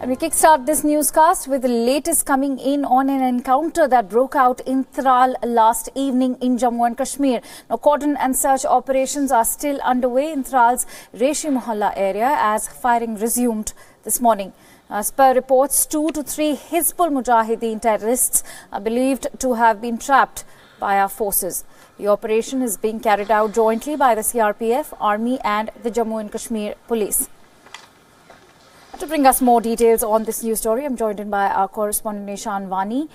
And we kickstart this newscast with the latest coming in on an encounter that broke out in Tral last evening in Jammu and Kashmir. Now, cordon and search operations are still underway in Tral's Reshi Mohalla area as firing resumed this morning. As per reports, two to three Hizbul Mujahideen terrorists are believed to have been trapped by our forces. The operation is being carried out jointly by the CRPF, Army and the Jammu and Kashmir Police. To bring us more details on this news story, I'm joined in by our correspondent Ishan Wani,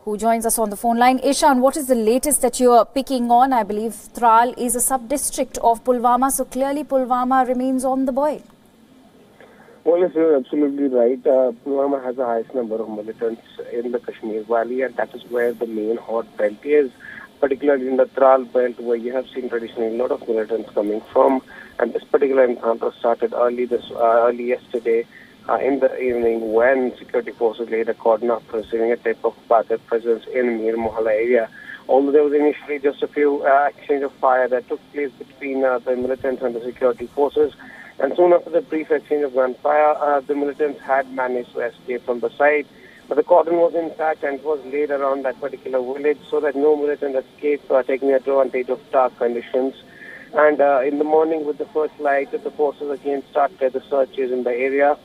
who joins us on the phone line. Ishan, what is the latest that you are picking on? I believe Tral is a sub-district of Pulwama, so clearly Pulwama remains on the boil. Well, yes, you're absolutely right. Uh, Pulwama has the highest number of militants in the Kashmir Valley, and that is where the main hot belt is particularly in the Tral belt where you have seen traditionally a lot of militants coming from. And this particular encounter started early this uh, early yesterday uh, in the evening when security forces laid a cordon after receiving a tip of their presence in Mir Mohalla area. Although there was initially just a few uh, exchange of fire that took place between uh, the militants and the security forces. And soon after the brief exchange of gunfire, uh, the militants had managed to escape from the site. But the cordon was intact and was laid around that particular village so that no militant escaped, uh, taking advantage of dark conditions. And uh, in the morning, with the first light, the forces again started the searches in the area.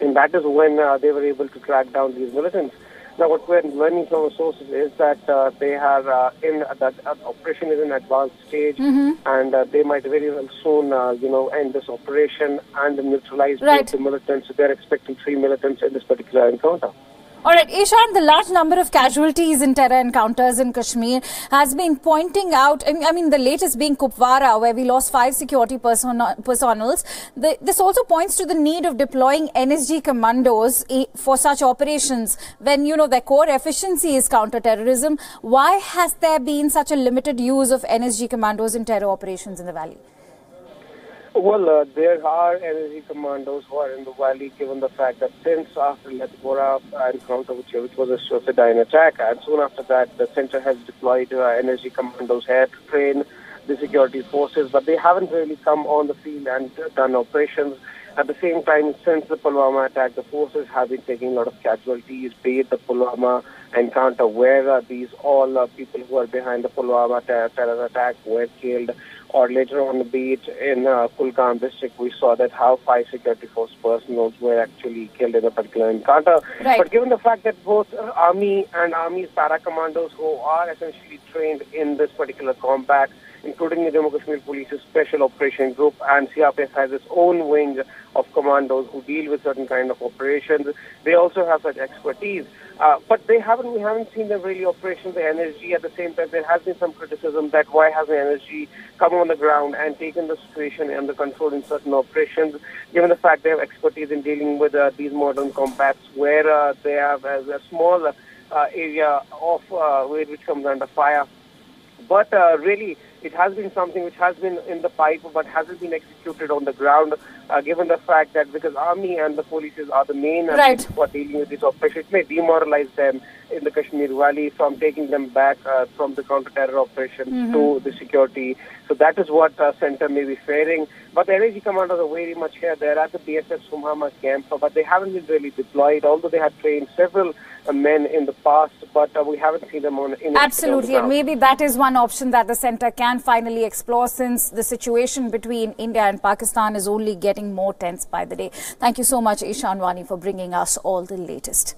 And that is when uh, they were able to track down these militants. Now, what we're learning from our sources is that uh, they are uh, in uh, that uh, operation is in advanced stage, mm-hmm. and uh, they might very well soon, uh, you know, end this operation and neutralize right. the militants. So they're expecting three militants in this particular encounter. All right, Ishan, the large number of casualties in terror encounters in Kashmir has been pointing out, I mean, the latest being Kupwara, where we lost five security persona, personals. The, this also points to the need of deploying NSG commandos for such operations when, you know, their core efficiency is counter-terrorism. Why has there been such a limited use of NSG commandos in terror operations in the valley? Well, uh, there are NSG commandos who are in the valley, given the fact that since after Lethpora encounter, which, which was a suicide attack, and soon after that, the center has deployed uh, NSG commandos here to train the security forces, but they haven't really come on the field and done operations. At the same time, since the Pulwama attack, the forces have been taking a lot of casualties, be it the Pulwama encounter, where these all uh, people who are behind the Pulwama terror attack were killed, or later on the beach in uh, Kulgam district, we saw that how five security force personnel were actually killed in a particular encounter. Right. But given the fact that both uh, army and army's para commandos who are essentially trained in this particular combat, including the Jammu Kashmir Police's Special Operation Group and CRPF has its own wing of commandos who deal with certain kind of operations. They also have such expertise. Uh, but they haven't, we haven't seen them really operation the NSG. At the same time, there has been some criticism that why hasn't NSG come on the ground and taken the situation under control in certain operations, given the fact they have expertise in dealing with uh, these modern combats where uh, they have a small uh, area of uh, which comes under fire. But uh, really, it has been something which has been in the pipe but hasn't been executed on the ground, uh, given the fact that because army and the police are the main right. who are dealing with this operation, it may demoralize them in the Kashmir Valley from taking them back uh, from the counter-terror operation mm-hmm. to the security. So that is what uh, center may be fearing. But the NSG commanders are very much here. They're at the BSF Humhama camp, but they haven't been really deployed, although they have trained several uh, men in the past, but uh, we haven't seen them on in Absolutely, and maybe that is one option that the center can finally explore since the situation between India and Pakistan is only getting more tense by the day. Thank you so much, Ishan Wani, for bringing us all the latest.